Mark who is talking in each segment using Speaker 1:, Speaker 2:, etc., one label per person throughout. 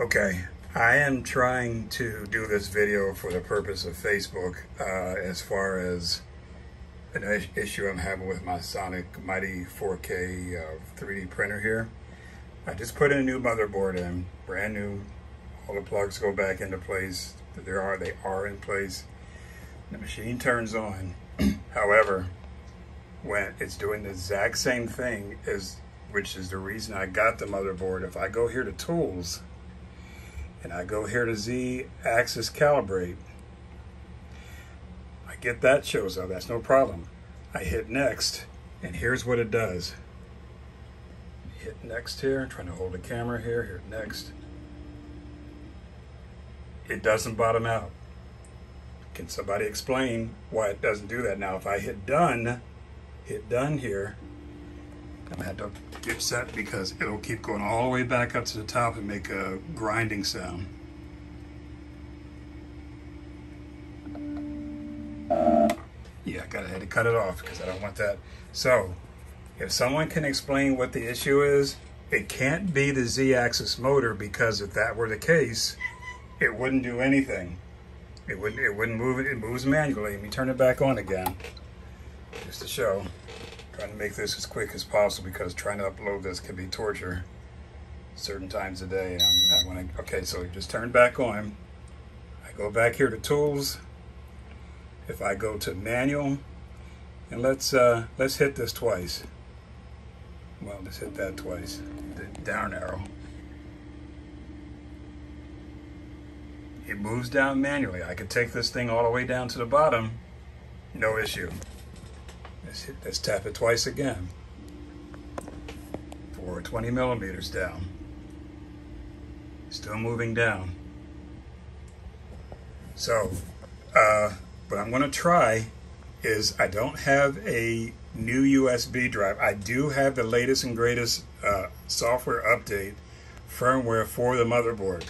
Speaker 1: Okay, I am trying to do this video for the purpose of Facebook uh, as far as an issue I'm having with my Sonic Mighty 4K uh, 3D printer here. I just put in a new motherboard in, brand new. All the plugs go back into place. There are they are in place. The machine turns on. However, when it's doing the exact same thing as which is the reason I got the motherboard. If I go here to tools and I go here to Z axis calibrate, I get that shows up, that's no problem. I hit next and here's what it does. Hit next here, trying to hold the camera here, hit next. It doesn't bottom out. Can somebody explain why it doesn't do that? Now if I hit done, hit done here, I'm gonna have to get set because it'll keep going all the way back up to the top and make a grinding sound. Yeah, I gotta had to cut it off because I don't want that. So, if someone can explain what the issue is, it can't be the Z-axis motor because if that were the case, it wouldn't do anything. It wouldn't. It wouldn't move it. It moves manually. Let me turn it back on again, just to show. Trying to make this as quick as possible because trying to upload this can be torture certain times a day. I want to, okay, so just turn back on. I go back here to tools. If I go to manual, and let's uh, let's hit this twice. Well, let's hit that twice. The down arrow. It moves down manually. I could take this thing all the way down to the bottom, no issue. Let's, hit, let's tap it twice again for 20 millimeters down. Still moving down. So, uh, what I'm going to try is I don't have a new USB drive. I do have the latest and greatest uh, software update firmware for the motherboard.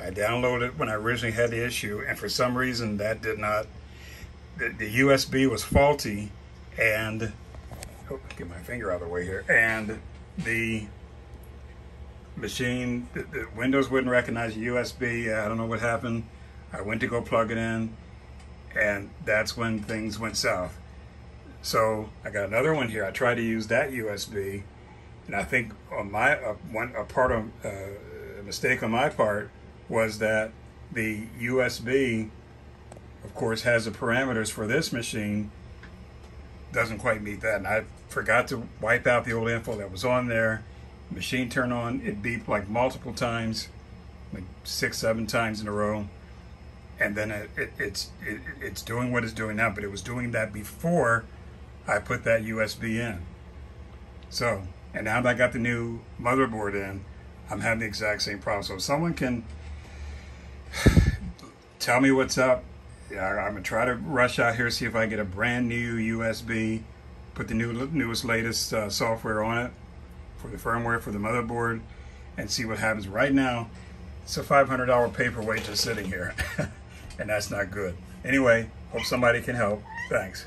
Speaker 1: I downloaded it when I originally had the issue, and for some reason that did not. The, the USB was faulty, and oh, get my finger out of the way here, and the machine, the, the Windows wouldn't recognize USB. I don't know what happened. I went to go plug it in, and that's when things went south. So I got another one here. I tried to use that USB, and I think on my uh, one a part of uh, a mistake on my part was that the USB, of course, has the parameters for this machine doesn't quite meet that. And I forgot to wipe out the old info that was on there. Machine turned on, it beeped like multiple times, like six, seven times in a row. And then it, it, it's it, it's doing what it's doing now, but it was doing that before I put that USB in. So, and now that I got the new motherboard in, I'm having the exact same problem. So if someone can tell me what's up, yeah, I'm gonna try to rush out here, see if I can get a brand new USB, put the new newest latest uh, software on it for the firmware for the motherboard, and see what happens. Right now, it's a $500 paperweight just sitting here, and that's not good. Anyway, hope somebody can help. Thanks.